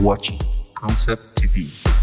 Watching Concept TV.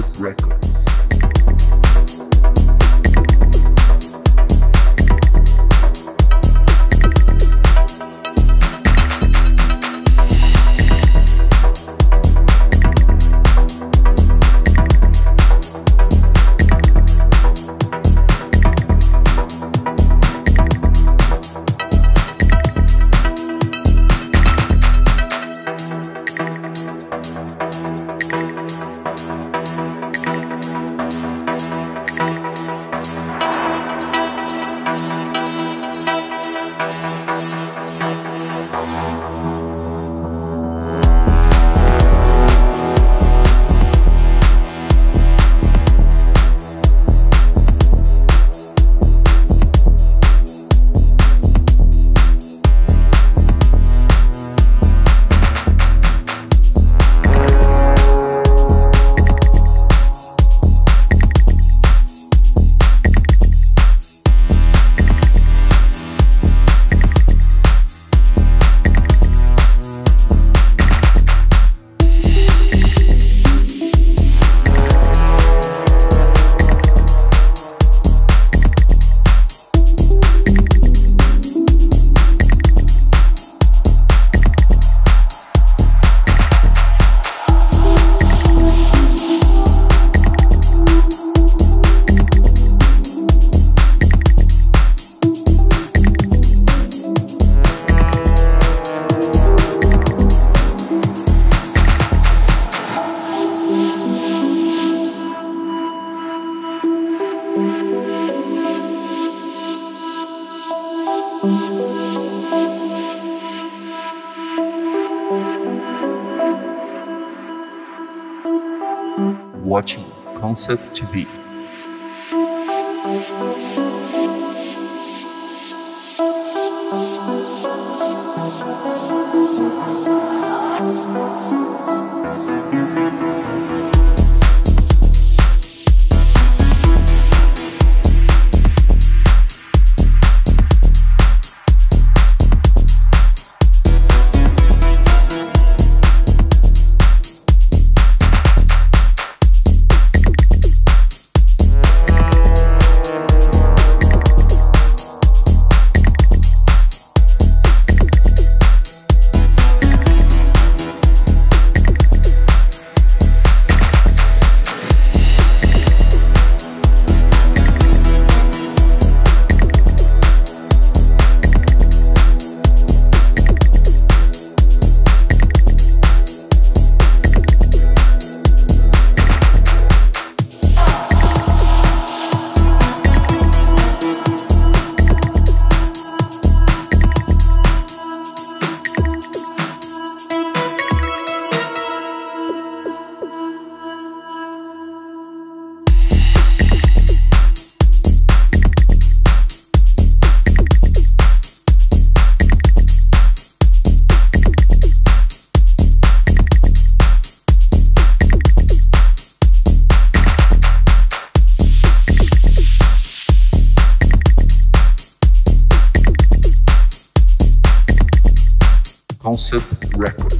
Concept Watching Concept TV. Concept Records.